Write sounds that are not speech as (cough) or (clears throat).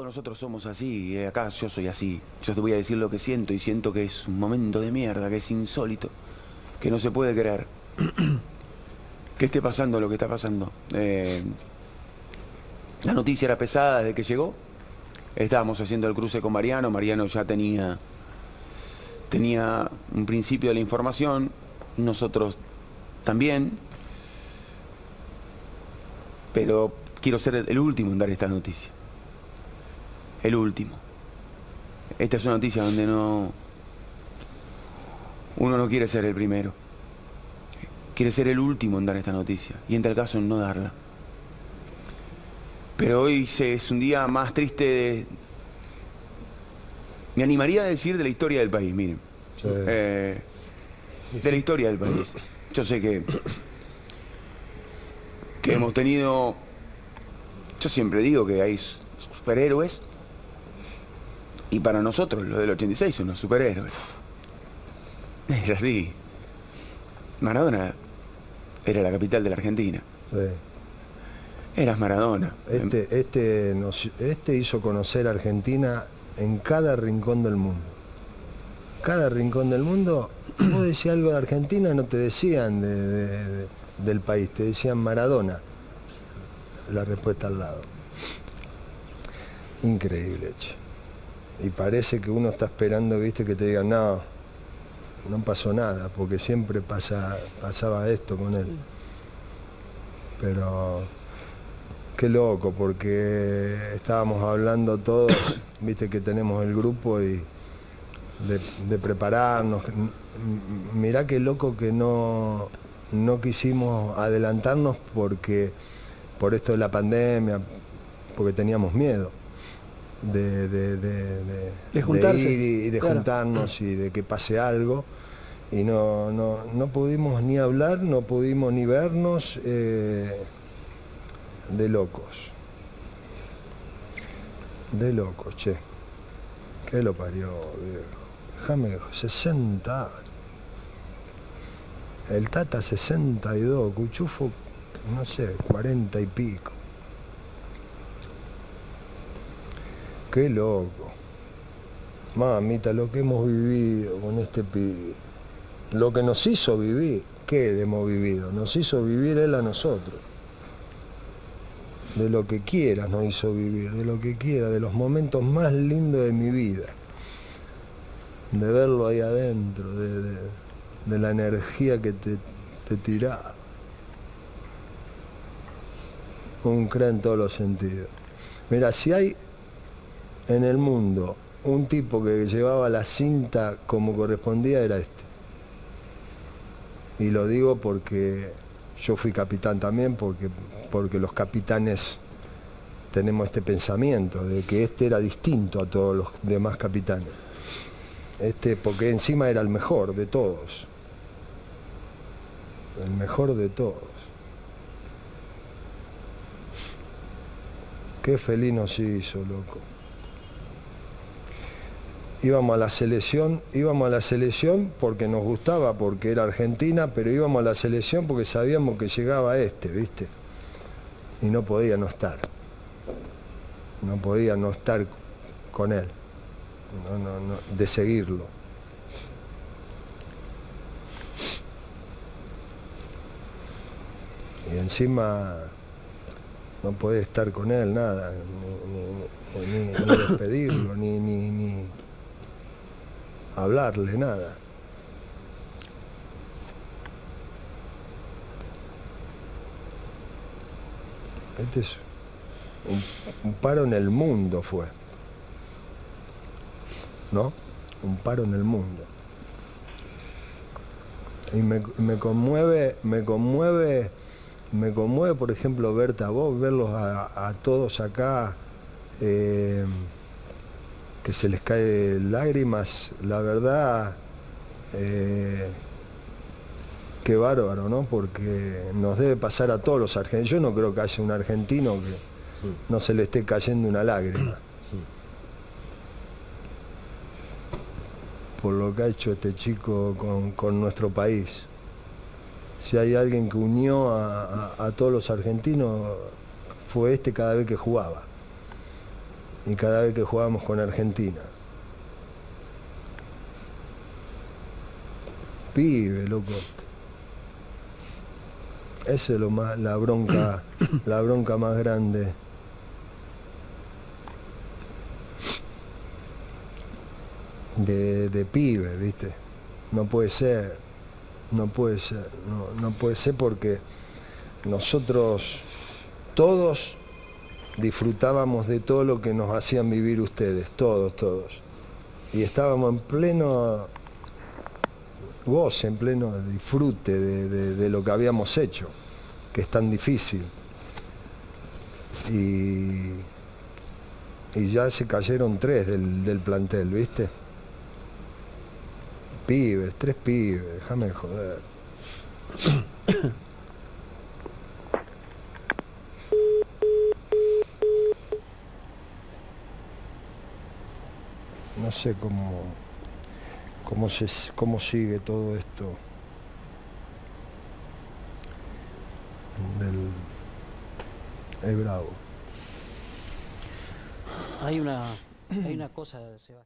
nosotros somos así, eh, acá yo soy así. Yo te voy a decir lo que siento y siento que es un momento de mierda, que es insólito, que no se puede creer. (clears throat) que esté pasando lo que está pasando. Eh, la noticia era pesada desde que llegó. Estábamos haciendo el cruce con Mariano. Mariano ya tenía, tenía un principio de la información. Nosotros también. Pero quiero ser el último en dar esta noticia. El último. Esta es una noticia donde no. Uno no quiere ser el primero. Quiere ser el último en dar esta noticia. Y en tal caso no darla. Pero hoy es un día más triste de... Me animaría a decir de la historia del país, miren. Eh, de la historia del país. Yo sé que... Que hemos tenido... Yo siempre digo que hay superhéroes. Y para nosotros, los del 86, son los superhéroes. Es así. Maradona era la capital de la Argentina. Eras Maradona. Este, este, este hizo conocer a Argentina en cada rincón del mundo. Cada rincón del mundo, vos decías algo de Argentina, no te decían del país, te decían Maradona. La respuesta al lado. Increíble, che. Y parece que uno está esperando, viste, que te digan, no, no pasó nada, porque siempre pasa, pasaba esto con él. Pero qué loco, porque estábamos hablando todos, (coughs) viste que tenemos el grupo y de, prepararnos. Mirá qué loco que no, no quisimos adelantarnos porque por esto de la pandemia, porque teníamos miedo. De, de, juntarse. ir y de juntarnos y de que pase algo. Y no, no, pudimos ni hablar, no pudimos ni vernos. Eh, de locos. De locos, che. ¿Qué lo parió, viejo? Déjame, 60 El Tata 62, Cuchufo, no sé, 40 y pico. Qué loco. Mamita, lo que hemos vivido con este pibe. Lo que nos hizo vivir, ¿qué hemos vivido? Nos hizo vivir él a nosotros de lo que quieras nos hizo vivir, de lo que quiera, de los momentos más lindos de mi vida, de verlo ahí adentro, de, la energía que te, te tiraba. Un crea en todos los sentidos. Mira, si hay en el mundo un tipo que llevaba la cinta como correspondía, era este. Y lo digo porque yo fui capitán también, porque porque los capitanes tenemos este pensamiento de que este era distinto a todos los demás capitanes. Este, porque encima era el mejor de todos. El mejor de todos. Qué feliz nos hizo, loco. Íbamos a la selección, íbamos a la selección porque nos gustaba, porque era Argentina, pero íbamos a la selección porque sabíamos que llegaba este, ¿viste? y no podía no estar. No podía no estar con él, de seguirlo. Y encima no podía estar con él, nada, ni, despedirlo, ni, ni hablarle, nada. Este es un, paro en el mundo fue. ¿No? Un paro en el mundo. Y me, conmueve, me conmueve, me conmueve, por ejemplo, verte a vos, verlos a, todos acá, eh, que se les cae lágrimas, la verdad, eh, Qué bárbaro, ¿no? Porque nos debe pasar a todos los argentinos. Yo no creo que haya un argentino que no se le esté cayendo una lágrima. Por lo que ha hecho este chico con, nuestro país. Si hay alguien que unió a, todos los argentinos, fue este cada vez que jugaba. Y cada vez que jugábamos con Argentina. Pibe, loco. Esa es lo más, la bronca, (coughs) la bronca más grande. De, de pibe, ¿viste? No puede ser, no puede ser, no, no puede ser porque nosotros todos disfrutábamos de todo lo que nos hacían vivir ustedes, todos, todos. Y estábamos en pleno goce, en pleno disfrute de, de- lo que habíamos hecho, que es tan difícil. Y, y ya se cayeron tres del, del plantel, ¿viste? Pibes, tres pibes, déjame de joder. Sé cómo, cómo, se, cómo sigue todo esto del el Bravo. Hay una, hay una cosa, Sebastián.